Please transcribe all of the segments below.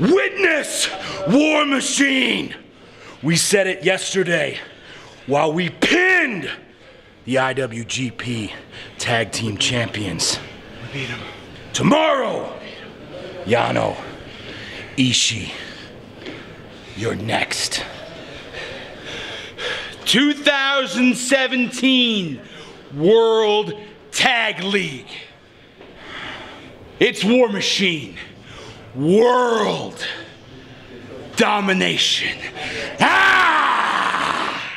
Witness War Machine. We said it yesterday while we pinned the IWGP Tag Team Champions. We beat. Tomorrow, Yano, Ishii, you're next. 2017 World Tag League. It's War Machine. World domination. Ah!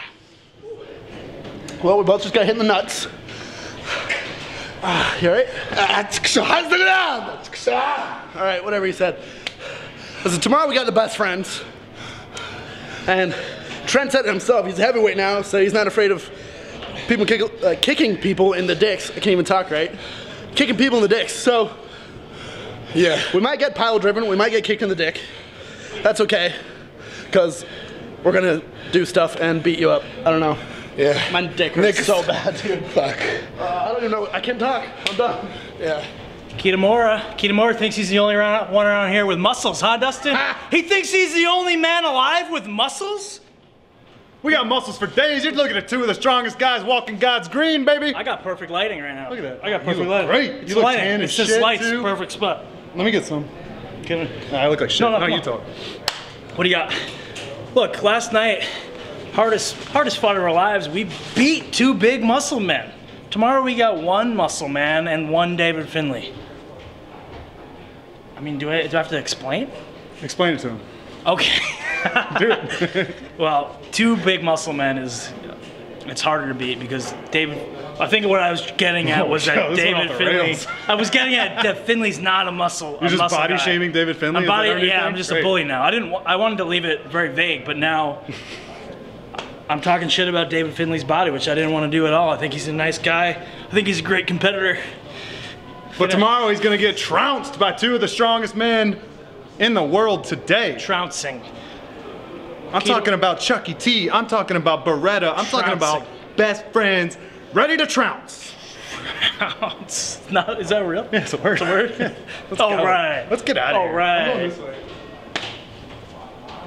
Well, we both just got hit in the nuts. Ah, you alright? All right, whatever you said. Listen, tomorrow we got the best friends. And Trent said it himself, he's a heavyweight now, so he's not afraid of people kick, uh, kicking people in the dicks. I can't even talk right. Kicking people in the dicks. So, Yeah. we might get pile driven, we might get kicked in the dick. That's okay, because we're gonna do stuff and beat you up. I don't know. Yeah. My dick hurts Nick- so bad, dude. Fuck. Uh, I don't even know. I can't talk. I'm done. Yeah. Kitamura. Kitamura thinks he's the only one around here with muscles, huh, Dustin? he thinks he's the only man alive with muscles? We got muscles for days. You're looking at two of the strongest guys walking God's green, baby. I got perfect lighting right now. Look at that. I got You perfect look lighting. great. It's You look lighting. tan as It's just shit, lights. too. Perfect spot. Let me get some. Can I- I look like shit. No, no, no you on. talk. What do you got? Look, last night, hardest hardest fight of our lives, we beat two big muscle men. Tomorrow we got one muscle man and one David Finlay. I mean, do I, do I have to explain? Explain it to him. Okay. It. well, two big muscle men is it's harder to beat because David. I think what I was getting at Oh, was that David Finlay. rails. I was getting at that Finlay's not a muscle. You're a just muscle body guy. shaming David Finlay. I'm body, yeah. I'm just Great. a bully now. I didn't. I wanted to leave it very vague, but now I'm talking shit about David Finlay's body, which I didn't want to do at all. I think he's a nice guy. I think he's a great competitor. But tomorrow he's gonna get trounced by two of the strongest men in the world today. Trouncing. I'm talking about Chuckie T. I'm talking about Beretta. I'm talking about best friends ready to trounce. It's not, is that real? Yeah, it's a word. Let's All go. right. Let's get out of All here. right.